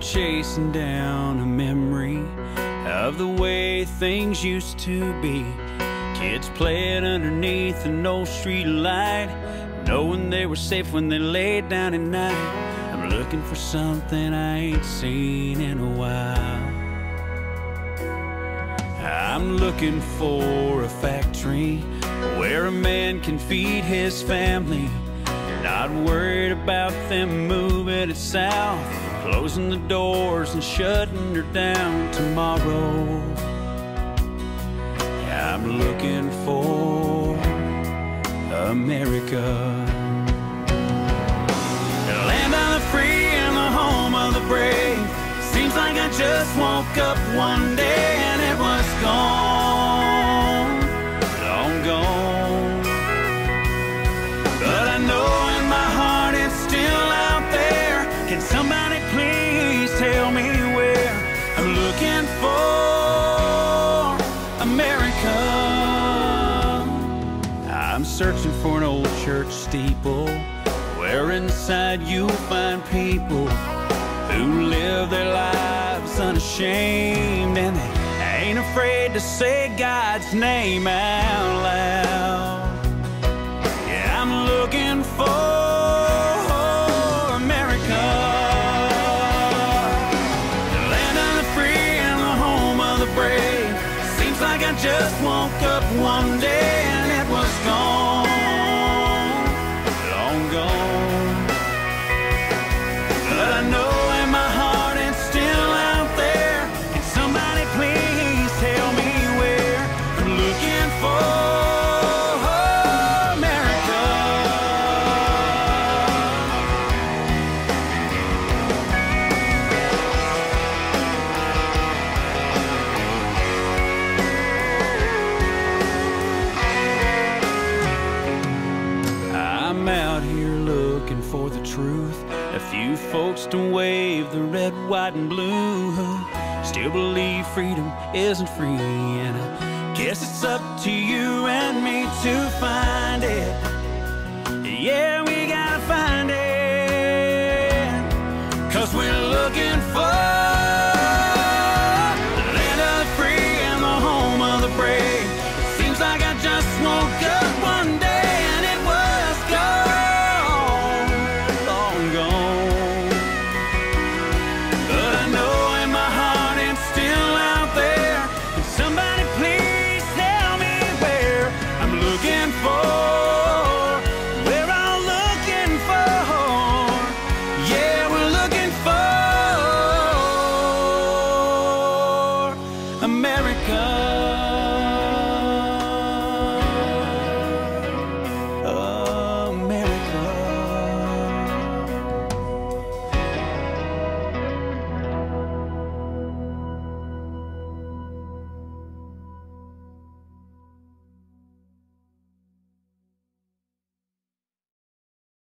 chasing down a memory of the way things used to be. Kids playing underneath an old street light, knowing they were safe when they laid down at night. I'm looking for something I ain't seen in a while. I'm looking for a factory where a man can feed his family. Not worried about them moving it south, closing the doors and shutting her down tomorrow. I'm looking for America. The land of the free and the home of the brave. Seems like I just woke up one day and it was gone, I'm searching for an old church steeple where inside you'll find people who live their lives unashamed and they ain't afraid to say God's name out loud. Yeah, I'm looking for America. The land of the free and the home of the brave. Seems like I just woke up one day Out here looking for the truth. A few folks to wave the red, white, and blue. Still believe freedom isn't free, and I guess it's up to you and me to find it.